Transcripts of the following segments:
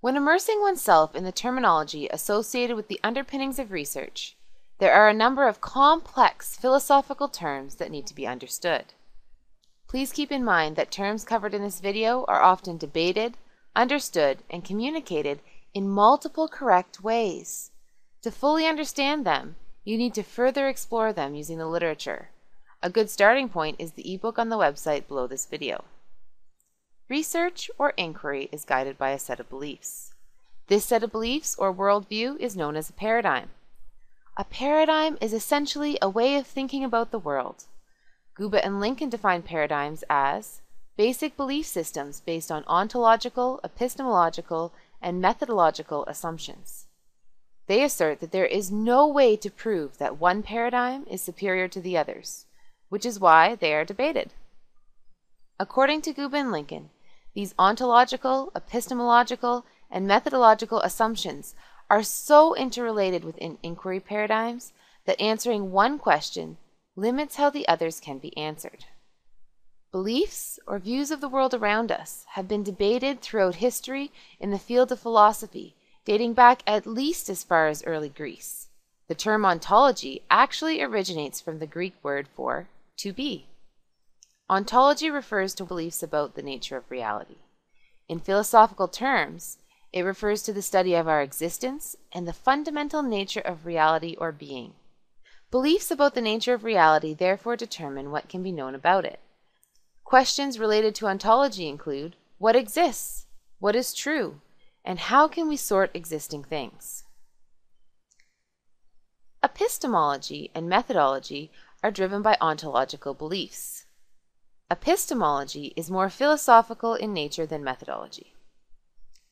When immersing oneself in the terminology associated with the underpinnings of research, there are a number of complex philosophical terms that need to be understood. Please keep in mind that terms covered in this video are often debated, understood, and communicated in multiple correct ways. To fully understand them, you need to further explore them using the literature. A good starting point is the ebook on the website below this video. Research or inquiry is guided by a set of beliefs. This set of beliefs or worldview is known as a paradigm. A paradigm is essentially a way of thinking about the world. Guba and Lincoln define paradigms as basic belief systems based on ontological, epistemological, and methodological assumptions. They assert that there is no way to prove that one paradigm is superior to the others, which is why they are debated. According to Guba and Lincoln, these ontological, epistemological, and methodological assumptions are so interrelated within inquiry paradigms that answering one question limits how the others can be answered. Beliefs or views of the world around us have been debated throughout history in the field of philosophy, dating back at least as far as early Greece. The term ontology actually originates from the Greek word for to be. Ontology refers to beliefs about the nature of reality. In philosophical terms, it refers to the study of our existence and the fundamental nature of reality or being. Beliefs about the nature of reality therefore determine what can be known about it. Questions related to ontology include what exists, what is true, and how can we sort existing things. Epistemology and methodology are driven by ontological beliefs. Epistemology is more philosophical in nature than methodology.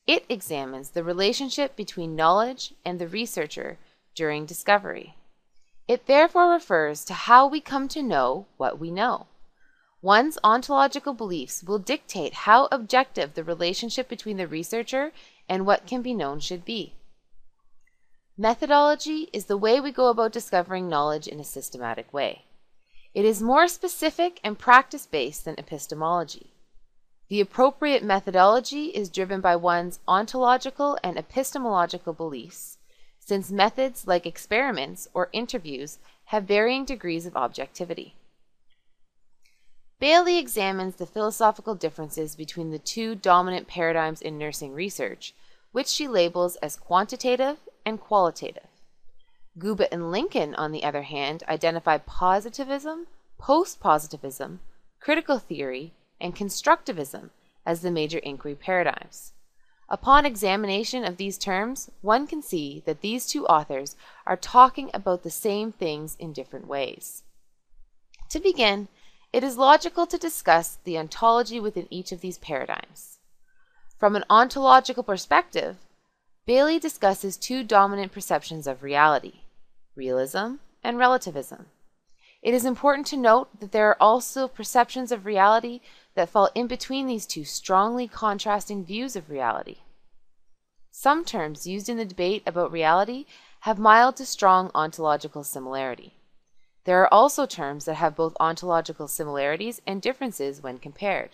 It examines the relationship between knowledge and the researcher during discovery. It therefore refers to how we come to know what we know. One's ontological beliefs will dictate how objective the relationship between the researcher and what can be known should be. Methodology is the way we go about discovering knowledge in a systematic way. It is more specific and practice based than epistemology. The appropriate methodology is driven by one's ontological and epistemological beliefs, since methods like experiments or interviews have varying degrees of objectivity. Bailey examines the philosophical differences between the two dominant paradigms in nursing research, which she labels as quantitative and qualitative. Guba and Lincoln, on the other hand, identify positivism, post-positivism, critical theory, and constructivism as the major inquiry paradigms. Upon examination of these terms, one can see that these two authors are talking about the same things in different ways. To begin, it is logical to discuss the ontology within each of these paradigms. From an ontological perspective, Bailey discusses two dominant perceptions of reality realism, and relativism. It is important to note that there are also perceptions of reality that fall in between these two strongly contrasting views of reality. Some terms used in the debate about reality have mild to strong ontological similarity. There are also terms that have both ontological similarities and differences when compared.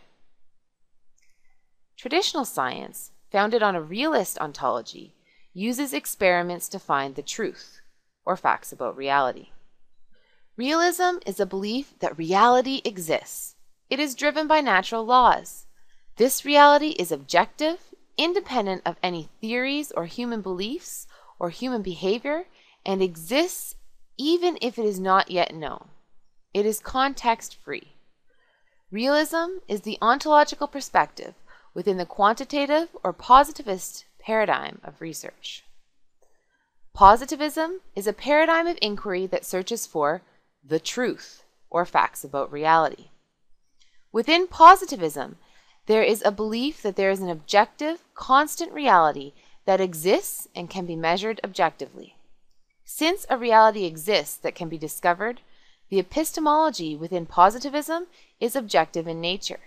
Traditional science, founded on a realist ontology, uses experiments to find the truth or facts about reality. Realism is a belief that reality exists. It is driven by natural laws. This reality is objective, independent of any theories or human beliefs or human behavior, and exists even if it is not yet known. It is context free. Realism is the ontological perspective within the quantitative or positivist paradigm of research. Positivism is a paradigm of inquiry that searches for the truth or facts about reality. Within positivism, there is a belief that there is an objective, constant reality that exists and can be measured objectively. Since a reality exists that can be discovered, the epistemology within positivism is objective in nature.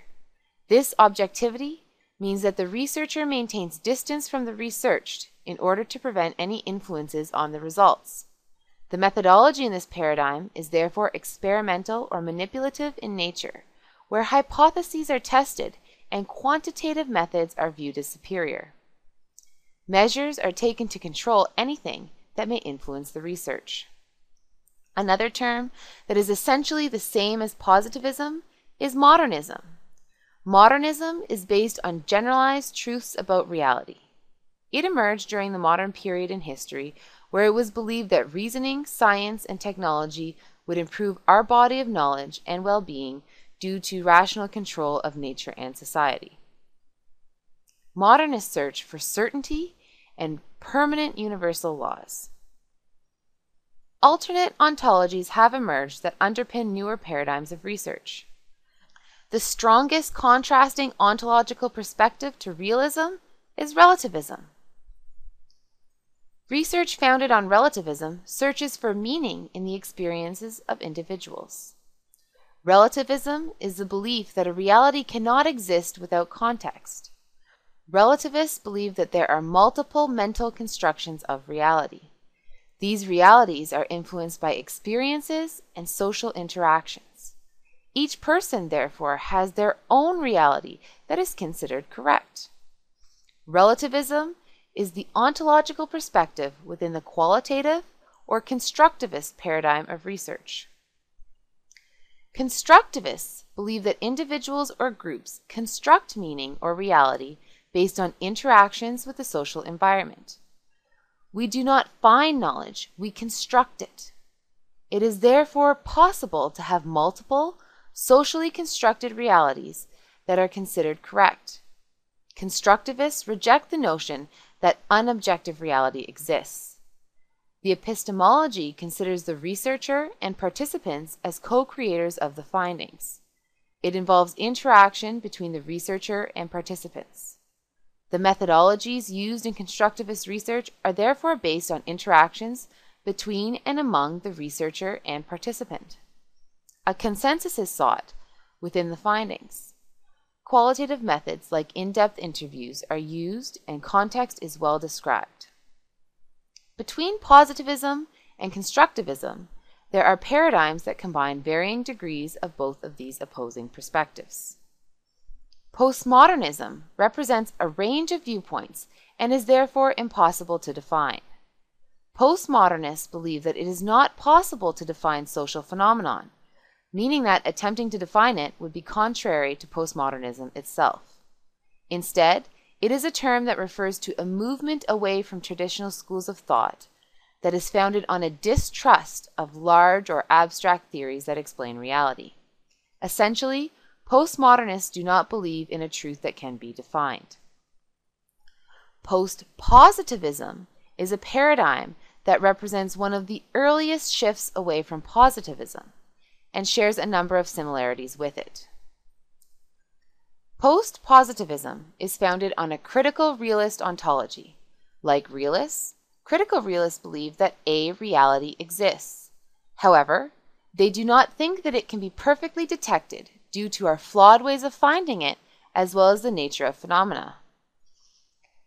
This objectivity means that the researcher maintains distance from the researched in order to prevent any influences on the results. The methodology in this paradigm is therefore experimental or manipulative in nature, where hypotheses are tested and quantitative methods are viewed as superior. Measures are taken to control anything that may influence the research. Another term that is essentially the same as positivism is modernism. Modernism is based on generalized truths about reality. It emerged during the modern period in history where it was believed that reasoning, science, and technology would improve our body of knowledge and well being due to rational control of nature and society. Modernists search for certainty and permanent universal laws. Alternate ontologies have emerged that underpin newer paradigms of research. The strongest contrasting ontological perspective to realism is relativism. Research founded on relativism searches for meaning in the experiences of individuals. Relativism is the belief that a reality cannot exist without context. Relativists believe that there are multiple mental constructions of reality. These realities are influenced by experiences and social interactions. Each person, therefore, has their own reality that is considered correct. Relativism is the ontological perspective within the qualitative or constructivist paradigm of research. Constructivists believe that individuals or groups construct meaning or reality based on interactions with the social environment. We do not find knowledge, we construct it. It is therefore possible to have multiple, socially constructed realities that are considered correct. Constructivists reject the notion that unobjective reality exists. The epistemology considers the researcher and participants as co creators of the findings. It involves interaction between the researcher and participants. The methodologies used in constructivist research are therefore based on interactions between and among the researcher and participant. A consensus is sought within the findings. Qualitative methods like in-depth interviews are used and context is well described. Between positivism and constructivism, there are paradigms that combine varying degrees of both of these opposing perspectives. Postmodernism represents a range of viewpoints and is therefore impossible to define. Postmodernists believe that it is not possible to define social phenomenon, meaning that attempting to define it would be contrary to postmodernism itself. Instead, it is a term that refers to a movement away from traditional schools of thought that is founded on a distrust of large or abstract theories that explain reality. Essentially, postmodernists do not believe in a truth that can be defined. Post positivism is a paradigm that represents one of the earliest shifts away from positivism and shares a number of similarities with it. Post positivism is founded on a critical realist ontology. Like realists, critical realists believe that a reality exists. However, they do not think that it can be perfectly detected due to our flawed ways of finding it as well as the nature of phenomena.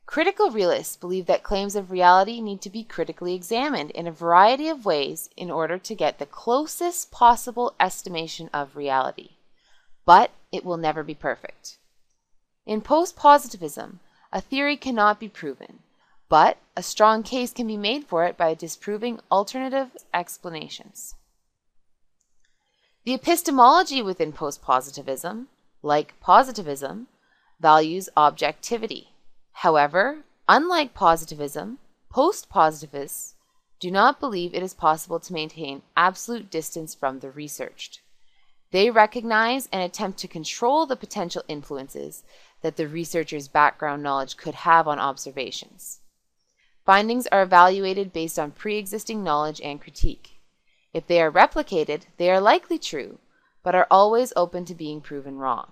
Critical realists believe that claims of reality need to be critically examined in a variety of ways in order to get the closest possible estimation of reality. But it will never be perfect. In post positivism, a theory cannot be proven, but a strong case can be made for it by disproving alternative explanations. The epistemology within post positivism, like positivism, values objectivity. However, unlike positivism, post positivists do not believe it is possible to maintain absolute distance from the researched. They recognize and attempt to control the potential influences that the researcher's background knowledge could have on observations. Findings are evaluated based on pre existing knowledge and critique. If they are replicated, they are likely true, but are always open to being proven wrong.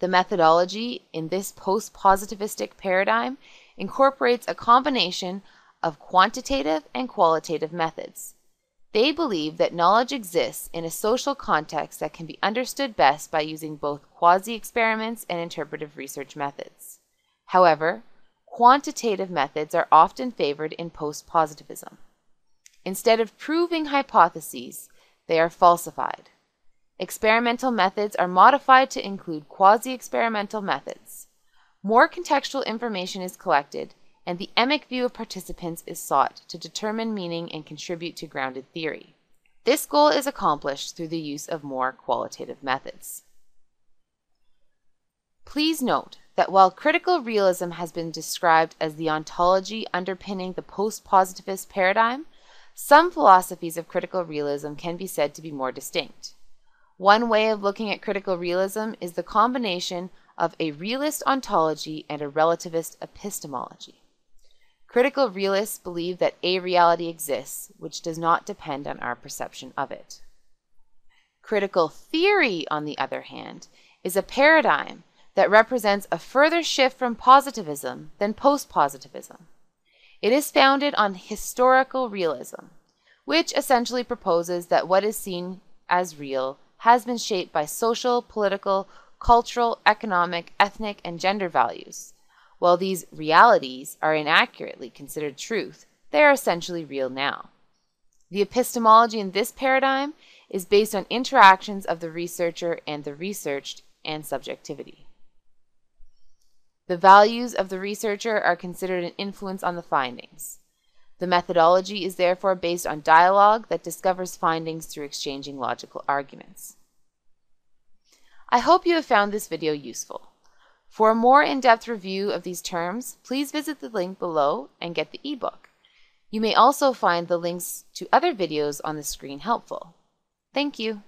The methodology in this post positivistic paradigm incorporates a combination of quantitative and qualitative methods. They believe that knowledge exists in a social context that can be understood best by using both quasi experiments and interpretive research methods. However, quantitative methods are often favored in post positivism. Instead of proving hypotheses, they are falsified. Experimental methods are modified to include quasi experimental methods. More contextual information is collected, and the emic view of participants is sought to determine meaning and contribute to grounded theory. This goal is accomplished through the use of more qualitative methods. Please note that while critical realism has been described as the ontology underpinning the post-positivist paradigm, some philosophies of critical realism can be said to be more distinct. One way of looking at critical realism is the combination of a realist ontology and a relativist epistemology. Critical realists believe that a reality exists which does not depend on our perception of it. Critical theory, on the other hand, is a paradigm that represents a further shift from positivism than post positivism. It is founded on historical realism, which essentially proposes that what is seen as real has been shaped by social, political, cultural, economic, ethnic, and gender values. While these realities are inaccurately considered truth, they are essentially real now. The epistemology in this paradigm is based on interactions of the researcher and the researched and subjectivity. The values of the researcher are considered an influence on the findings. The methodology is therefore based on dialogue that discovers findings through exchanging logical arguments. I hope you have found this video useful. For a more in-depth review of these terms, please visit the link below and get the ebook. You may also find the links to other videos on the screen helpful. Thank you.